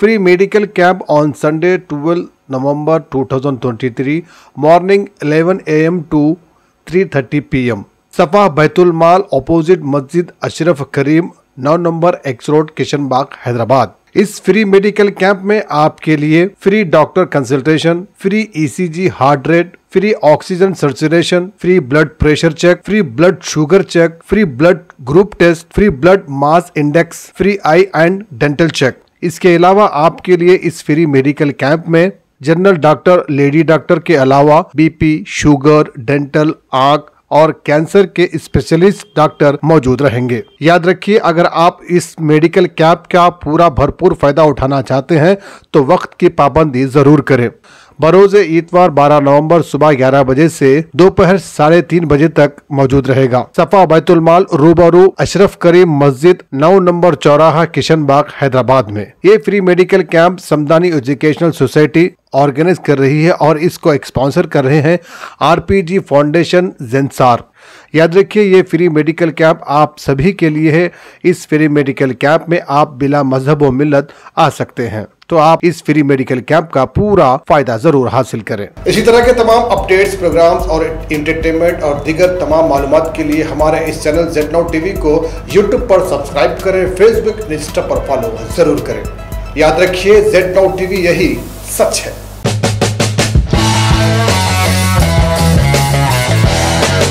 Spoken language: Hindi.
free medical camp on Sunday 12 November 2023 morning 11 am to 3:30 pm. सफ़ा बैतुल माल ऑपोजिट मस्जिद अशरफ करीम नौ number X road Kishan Bagh Hyderabad इस फ्री मेडिकल कैंप में आपके लिए free doctor consultation free ECG heart rate free oxygen saturation free blood pressure check free blood sugar check free blood group test free blood mass index free eye and dental check इसके अलावा आपके लिए इस फ्री मेडिकल कैंप में जनरल डॉक्टर लेडी डॉक्टर के अलावा बीपी शुगर डेंटल आँख और कैंसर के स्पेशलिस्ट डॉक्टर मौजूद रहेंगे। याद रखिए, अगर आप इस मेडिकल कैंप का पूरा भरपूर फ़ायदा उठाना चाहते हैं तो वक्त की पाबंदी ज़रूर करें। बरोज इतवार 12 नवंबर सुबह 11 बजे से दोपहर साढ़े तीन बजे तक मौजूद रहेगा। सफ़ा बैतुल माल रूबरू अशरफ करीम मस्जिद नौ नंबर चौराहा किशन बाग हैदराबाद में। ये free medical camp Samdani educational society organise कर रही है और इसको स्पॉन्सर कर रहे हैं आरपीजी फाउंडेशन जेंसार। याद रखिए, ये फ्री मेडिकल कैंप आप सभी के लिए है। इस फ्री मेडिकल कैंप में आप बिला मज़हब व मिलत आ सकते हैं। तो आप इस फ्री मेडिकल कैंप का पूरा फ़ायदा ज़रूर हासिल करें। इसी तरह के तमाम अपडेट्स, प्रोग्राम्स और इंटरटेनमेंट और दीगर तमाम मालूम के लिए हमारे इस चैनल जेड नाउ टीवी को यूट्यूब पर सब्सक्राइब करें फेसबुक इंस्टा पर फॉलो ज़रूर करें। याद रखिए जेड नाउ टीवी यही सच है।